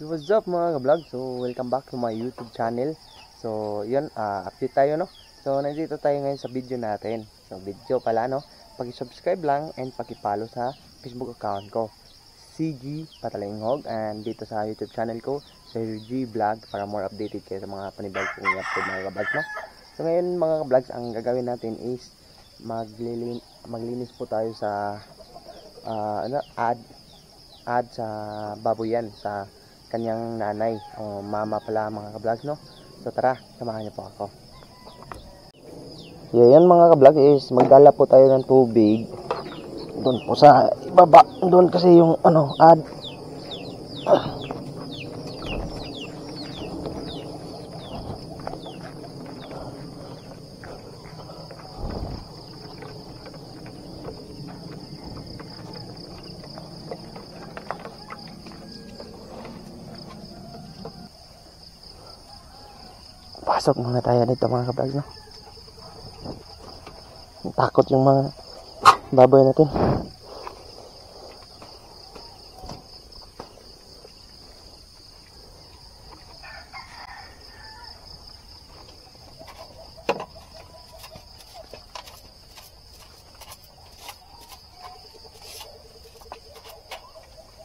What's up mga ka-vlog? So, welcome back to my YouTube channel. So, yun, uh, update tayo, no? So, nandito tayo ngayon sa video natin. So, video pala, no? Paki-subscribe lang and paki-follow sa Facebook account ko. CG Patalinghog and dito sa YouTube channel ko, Sir G Vlog para more updated kayo sa mga panibag kong i-upload mga ka-vlogs, no? So, ngayon mga ka-vlogs, ang gagawin natin is maglilin maglinis po tayo sa uh, ano, ad ad sa baboyan sa kanyang nanay o mama pala mga ka-vlog no? So tara samahan niyo po ako. Yeah, yan mga ka-vlog is magdala po tayo ng tubig. Doon po sa ibaba. Doon kasi yung ano ad pasok muna tayo dito mga kablog no takot yung mga baboy natin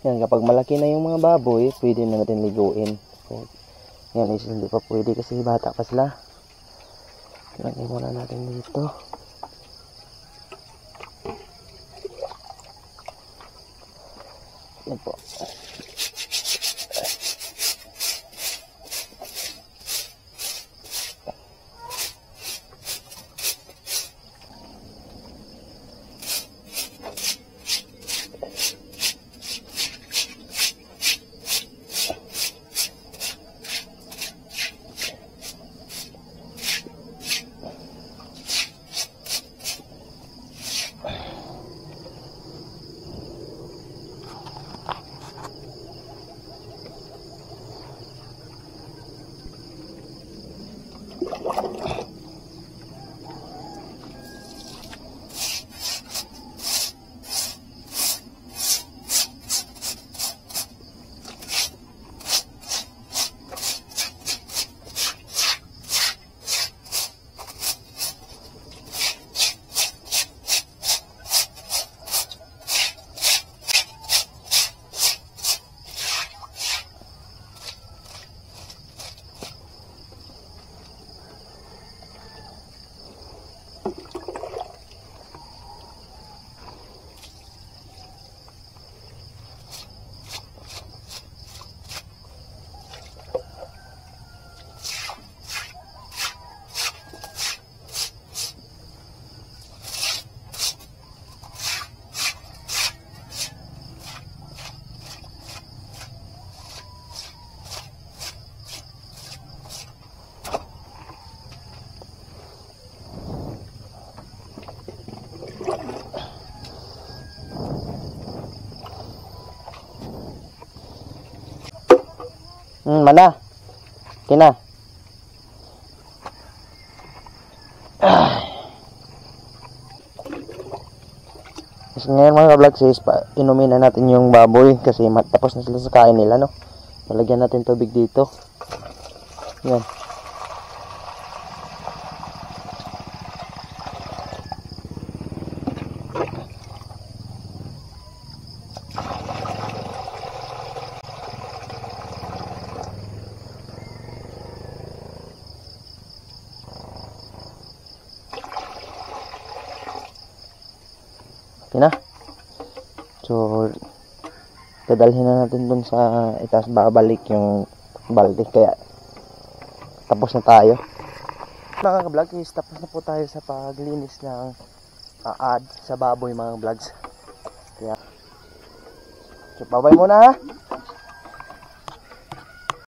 Yan, kapag malaki na yung mga baboy, pwede na natin liguin. So, yan is hindi pa pwede kasi bata pa sila. Lagyan muna natin dito. Yan po. Hmm, mana? Kina. Kasi ngayon mga ka-vlog sis, inumin na natin yung baboy kasi tapos na sila sa kain nila, no? Nalagyan natin tubig dito. Yan. Okay na. So, dadalhin na natin dun sa itaas babalik yung balde. Kaya, tapos na tayo. Mga ka-vlog, is tapos na po tayo sa paglinis ng uh, ad sa baboy mga vlogs. Kaya, so, babay muna ha.